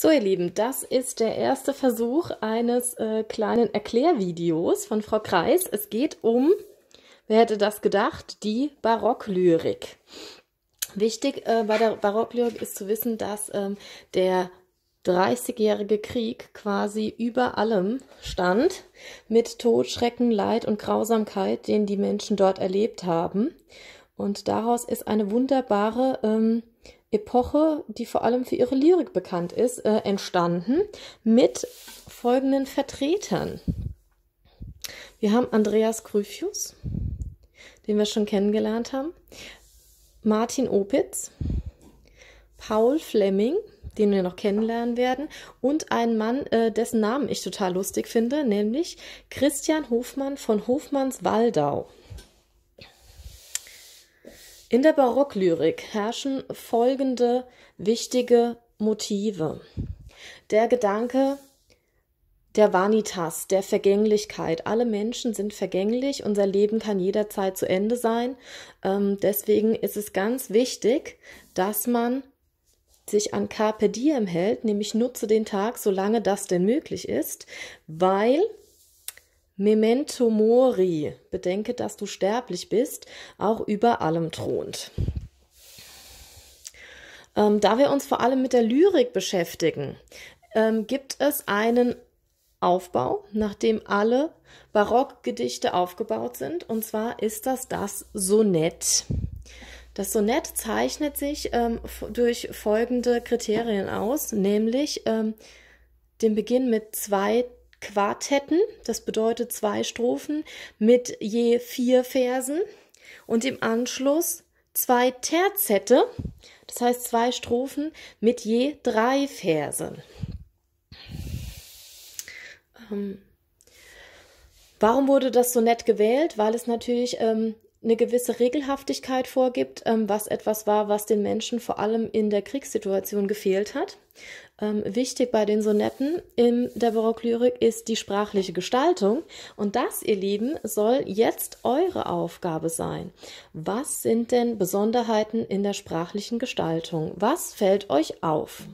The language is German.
So, ihr Lieben, das ist der erste Versuch eines äh, kleinen Erklärvideos von Frau Kreis. Es geht um, wer hätte das gedacht, die Barocklyrik. Wichtig äh, bei der Barocklyrik ist zu wissen, dass ähm, der 30-jährige Krieg quasi über allem stand, mit Tod, Schrecken, Leid und Grausamkeit, den die Menschen dort erlebt haben. Und daraus ist eine wunderbare ähm, Epoche, die vor allem für ihre Lyrik bekannt ist, äh, entstanden mit folgenden Vertretern. Wir haben Andreas Gryphius, den wir schon kennengelernt haben, Martin Opitz, Paul Fleming, den wir noch kennenlernen werden, und einen Mann, äh, dessen Namen ich total lustig finde, nämlich Christian Hofmann von Hofmanns Waldau. In der Barocklyrik herrschen folgende wichtige Motive. Der Gedanke der Vanitas, der Vergänglichkeit. Alle Menschen sind vergänglich, unser Leben kann jederzeit zu Ende sein. Ähm, deswegen ist es ganz wichtig, dass man sich an Carpe Diem hält, nämlich nutze den Tag, solange das denn möglich ist, weil Memento mori, bedenke, dass du sterblich bist, auch über allem thront. Ähm, da wir uns vor allem mit der Lyrik beschäftigen, ähm, gibt es einen Aufbau, nachdem alle Barockgedichte aufgebaut sind, und zwar ist das das Sonett. Das Sonett zeichnet sich ähm, durch folgende Kriterien aus, nämlich ähm, den Beginn mit zwei Quartetten, das bedeutet zwei Strophen mit je vier Versen und im Anschluss zwei Terzette, das heißt zwei Strophen mit je drei Versen. Ähm, warum wurde das so nett gewählt? Weil es natürlich ähm, eine gewisse Regelhaftigkeit vorgibt, ähm, was etwas war, was den Menschen vor allem in der Kriegssituation gefehlt hat. Ähm, wichtig bei den Sonetten in der Barocklyrik ist die sprachliche Gestaltung. Und das, ihr Lieben, soll jetzt eure Aufgabe sein. Was sind denn Besonderheiten in der sprachlichen Gestaltung? Was fällt euch auf?